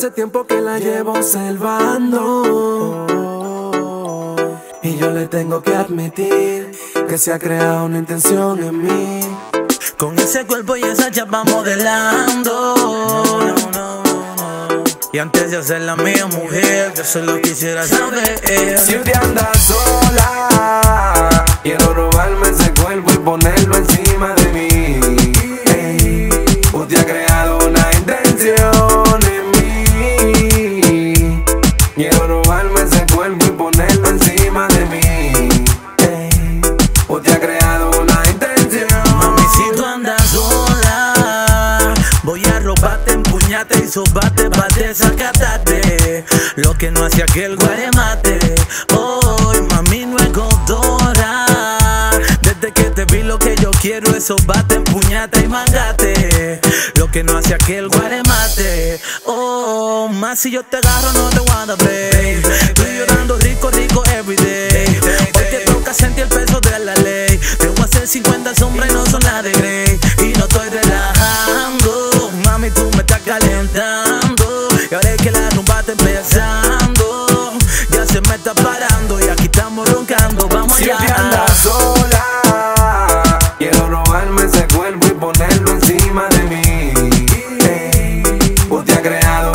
hace tiempo que la llevo observando. Y yo le tengo que admitir que se ha creado una intención en mí. Con ese cuerpo y esa chapa modelando. Y antes de hacerla mía mujer, yo solo quisiera saber. Si usted anda sola, quiero robarme y sobate pa' desacatarte. Lo que no hace aquel guaremate. Hoy, mami, no es godora. Desde que te vi, lo que yo quiero es sobate, empuñate y mangate. Lo que no hace aquel guaremate. Oh, más si yo te agarro, no te wanna play. Tú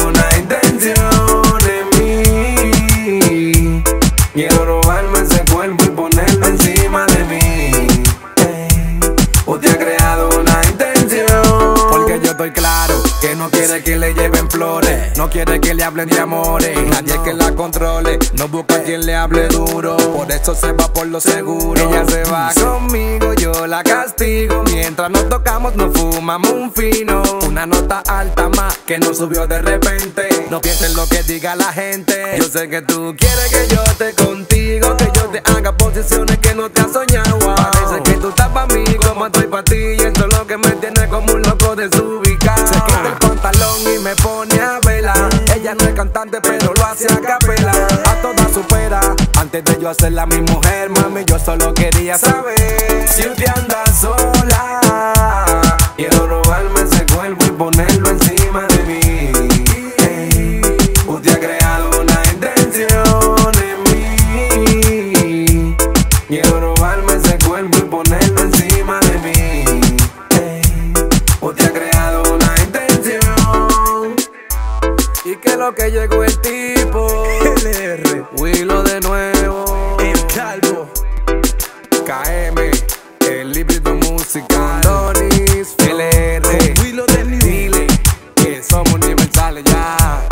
una intención en mí. Quiero robarme ese cuerpo y ponerlo encima de mí. Usted ha creado una intención. Porque yo estoy claro que no quiere que le lleven flores. No quiere que le hablen de amores. Nadie que la controle. No busca quien le hable duro. Por eso se va por lo seguro. Ella se va conmigo, yo la castigo. Mientras nos tocamos, nos fumamos un fino. Una nota alta más que nos subió de repente. No pienses lo que diga la gente. Yo sé que tú quieres que yo esté contigo. Que yo te haga posiciones que no te has soñado. Parece que tú estás para mí como estoy para ti. Y esto es lo que me tiene como un loco me pone a vela. Ella no es cantante, pero lo hace a capela. A toda supera. Antes de yo hacerla mi mujer, mami, yo solo quería saber lo que llegó el tipo. LR, Willow de nuevo. el calvo. KM, el híbrido musical. Donis, LR. Willow de New. Dile que somos universales ya.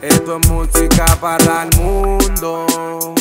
Esto es música para el mundo.